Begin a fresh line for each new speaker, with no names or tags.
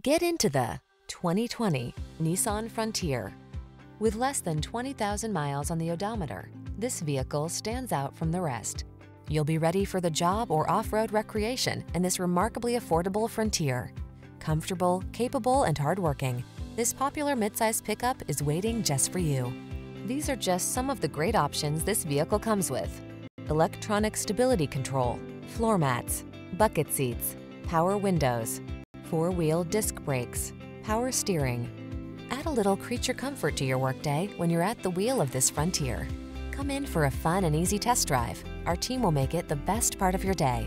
Get into the 2020 Nissan Frontier. With less than 20,000 miles on the odometer, this vehicle stands out from the rest. You'll be ready for the job or off-road recreation in this remarkably affordable Frontier. Comfortable, capable, and hardworking, this popular midsize pickup is waiting just for you. These are just some of the great options this vehicle comes with. Electronic stability control, floor mats, bucket seats, power windows, four-wheel disc brakes, power steering. Add a little creature comfort to your workday when you're at the wheel of this Frontier. Come in for a fun and easy test drive. Our team will make it the best part of your day.